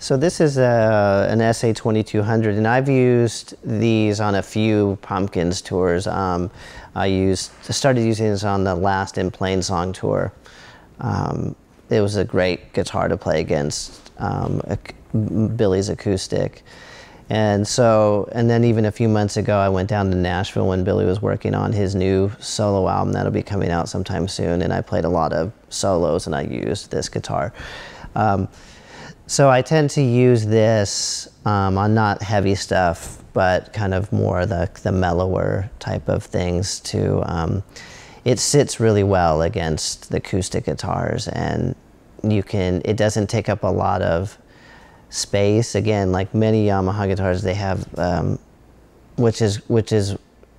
So this is a, an SA 2200 and I've used these on a few Pumpkins tours. Um, I used, started using this on the last In Plainsong tour. Um, it was a great guitar to play against um, Billy's acoustic. And so, and then even a few months ago, I went down to Nashville when Billy was working on his new solo album that'll be coming out sometime soon. And I played a lot of solos and I used this guitar. Um, so I tend to use this um, on not heavy stuff, but kind of more the, the mellower type of things to, um, it sits really well against the acoustic guitars and you can, it doesn't take up a lot of space. Again, like many Yamaha guitars, they have, um, which is which is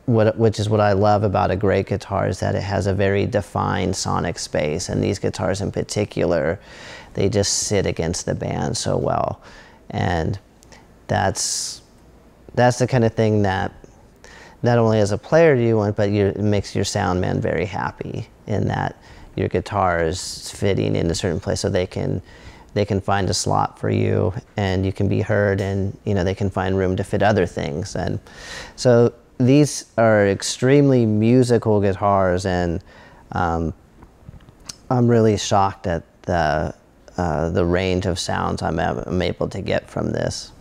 what which is what I love about a great guitar is that it has a very defined sonic space, and these guitars in particular, they just sit against the band so well, and that's that's the kind of thing that not only as a player do you want, but it makes your sound man very happy in that your guitar is fitting in a certain place so they can they can find a slot for you and you can be heard and you know they can find room to fit other things. And so these are extremely musical guitars and um, I'm really shocked at the uh, the range of sounds I'm, I'm able to get from this.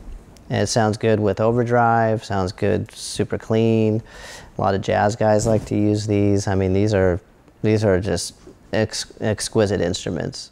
And it sounds good with overdrive, sounds good super clean. A lot of jazz guys like to use these. I mean, these are, these are just ex exquisite instruments.